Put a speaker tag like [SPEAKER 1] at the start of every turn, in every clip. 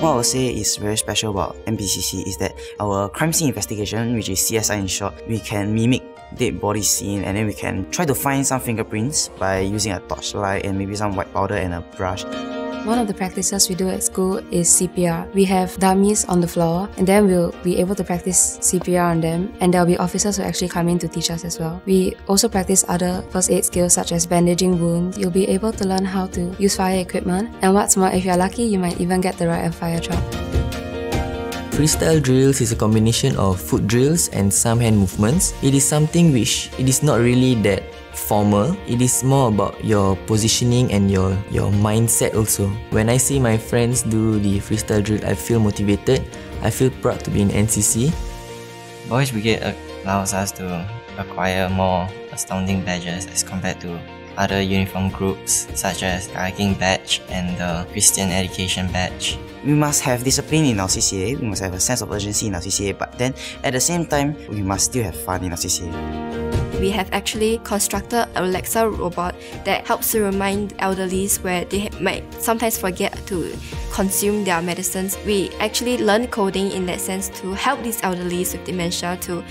[SPEAKER 1] What I would say is very special about NPCC is that our crime scene investigation, which is CSI in short, we can mimic dead body scene and then we can try to find some fingerprints by using a torchlight and maybe some white powder and a brush.
[SPEAKER 2] One of the practices we do at school is CPR. We have dummies on the floor and then we'll be able to practice CPR on them and there'll be officers who actually come in to teach us as well. We also practice other first aid skills such as bandaging wounds. You'll be able to learn how to use fire equipment and what's more, if you're lucky, you might even get the a fire truck.
[SPEAKER 3] Freestyle drills is a combination of foot drills and some hand movements. It is something which it is not really that formal. It is more about your positioning and your, your mindset also. When I see my friends do the freestyle drill, I feel motivated. I feel proud to be in NCC.
[SPEAKER 4] Boys Brigade allows us to acquire more astounding badges as compared to other uniform groups such as kayaking badge and the Christian education badge.
[SPEAKER 1] We must have discipline in our CCA, we must have a sense of urgency in our CCA, but then at the same time, we must still have fun in our CCA
[SPEAKER 5] we have actually constructed a Alexa robot that helps to remind elderlies where they might sometimes forget to consume their medicines. We actually learn coding in that sense to help these elderlies with dementia to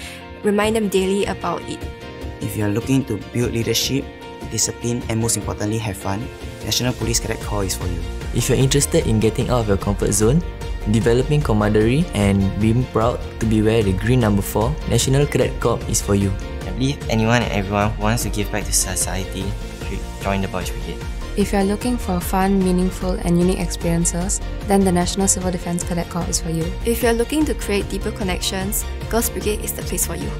[SPEAKER 5] remind them daily about it.
[SPEAKER 1] If you are looking to build leadership, discipline, and most importantly, have fun, National Police Cadet Corps is for you.
[SPEAKER 3] If you're interested in getting out of your comfort zone, developing camaraderie, and being proud to be wear the green number 4, National Cadet Corps is for you I
[SPEAKER 4] believe anyone and everyone who wants to give back to society should join the Boys Brigade.
[SPEAKER 2] If you're looking for fun, meaningful, and unique experiences, then the National Civil Defence Cadet Corps is for you.
[SPEAKER 5] If you're looking to create deeper connections, Girls Brigade is the place for you.